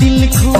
दिल खो